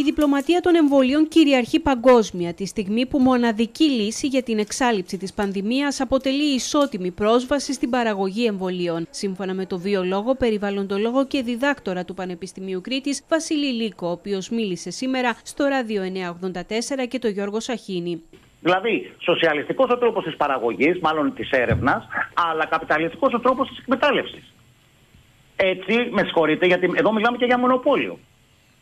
Η διπλωματία των εμβολίων κυριαρχεί παγκόσμια τη στιγμή που μοναδική λύση για την εξάλληψη της πανδημίας αποτελεί ισότιμη πρόσβαση στην παραγωγή εμβολίων. Σύμφωνα με το βιολόγο, περιβαλλοντολόγο και διδάκτορα του Πανεπιστημίου Κρήτης, Βασίλη Λίκο, ο οποίος μίλησε σήμερα στο Ράδιο 984 και το Γιώργο Σαχίνη. Δηλαδή, σοσιαλιστικός ο τρόπος της παραγωγής, μάλλον της έρευνας, αλλά καπιταλιστικός ο τρόπος της εκμετάλλευσης. Έτσι, με συγχωρείτε, γιατί εδώ μιλάμε και για μονοπόλιο.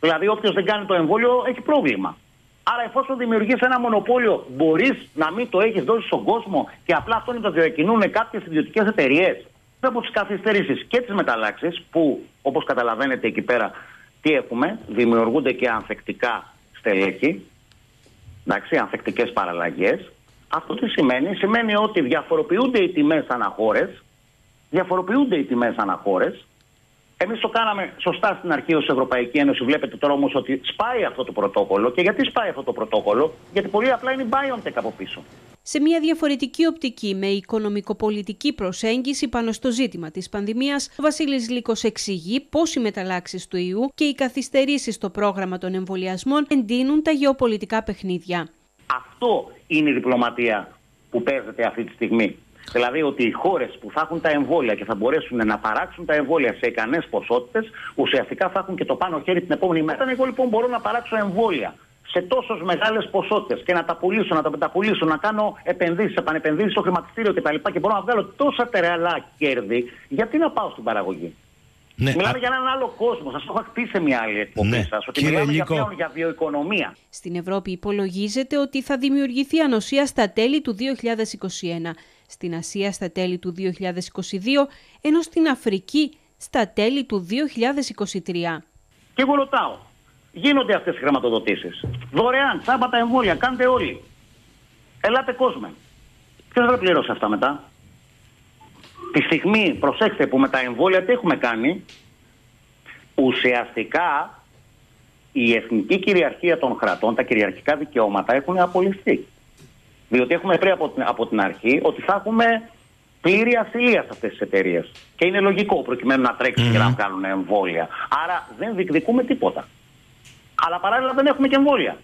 Δηλαδή, όποιος δεν κάνει το εμβόλιο έχει πρόβλημα. Άρα, εφόσον δημιουργείς ένα μονοπόλιο, μπορείς να μην το έχεις δώσει στον κόσμο και απλά αυτό να το διακινούν κάποιες ιδιωτικές εταιρείες. Από τι καθυστερήσεις και τις μεταλλάξεις, που όπως καταλαβαίνετε εκεί πέρα, τι έχουμε, δημιουργούνται και ανθεκτικά στελέχη, εντάξει, ανθεκτικές παραλλαγές. Αυτό τι σημαίνει, σημαίνει ότι διαφοροποιούνται οι τιμές αναχώρες, διαφοροποιούνται οι τιμές αναχώρες, Εμείς το κάναμε σωστά στην αρχή ως Ευρωπαϊκή Ένωση. Βλέπετε τώρα όμως ότι σπάει αυτό το πρωτόκολλο. Και γιατί σπάει αυτό το πρωτόκολλο, Γιατί πολύ απλά είναι η BioNTech από πίσω. Σε μια διαφορετική οπτική με οικονομικοπολιτική προσέγγιση πάνω στο ζήτημα της πανδημίας, ο Βασίλης Λύκος εξηγεί πώς οι μεταλλάξεις του ιού και οι καθυστερήσεις στο πρόγραμμα των εμβολιασμών εντείνουν τα γεωπολιτικά παιχνίδια. Αυτό είναι η διπλωματία που παίζεται αυτή τη στιγμή. Δηλαδή ότι οι χώρες που θα έχουν τα εμβόλια και θα μπορέσουν να παράξουν τα εμβόλια σε ικανές ποσότητες, ουσιαστικά θα έχουν και το πάνω χέρι την επόμενη μέρα. Όταν εγώ λοιπόν μπορώ να παράξω εμβόλια σε τόσο μεγάλες ποσότητες και να τα πουλήσω, να τα μεταπουλήσω, να κάνω επενδύσεις, επανεπενδύσεις στο χρηματιστήριο κτλ. Και, και μπορώ να βγάλω τόσα τεραλά κέρδη, γιατί να πάω στην παραγωγή; Ναι, μιλάμε α... για έναν άλλο κόσμο. Σας το έχω πει σε μια άλλη εκπομπή ναι. σας. Ότι Κύριε μιλάμε για, πλέον για βιοοικονομία. Στην Ευρώπη υπολογίζεται ότι θα δημιουργηθεί ανοσία στα τέλη του 2021 στην Ασία στα τέλη του 2022, ενώ στην Αφρική στα τέλη του 2023. Και εγώ ρωτάω, γίνονται αυτές οι χρηματοδοτήσεις; Δωρεάν, τσάμπα τα εμβόλια, κάντε όλοι. Ελάτε κόσμο. Ποιος θα πληρώσει αυτά μετά; Τη στιγμή, προσέξτε που με τα εμβόλια τι έχουμε κάνει, ουσιαστικά η εθνική κυριαρχία των κρατών, τα κυριαρχικά δικαιώματα έχουν απολυθεί. Διότι έχουμε πριν από την, από την αρχή ότι θα έχουμε πλήρη ασυλία σε αυτές τις εταιρείες. Και είναι λογικό προκειμένου να τρέξουν και να κάνουν εμβόλια. Άρα δεν διεκδικούμε τίποτα. Αλλά παράλληλα δεν έχουμε και εμβόλια.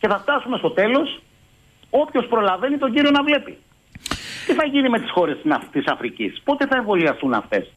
Και θα φτάσουμε στο τέλος, όποιος προλαβαίνει τον κύριο να βλέπει. Τι θα γίνει με τις χώρες της Αφρικής, πότε θα εμβολιαστούν αυτές;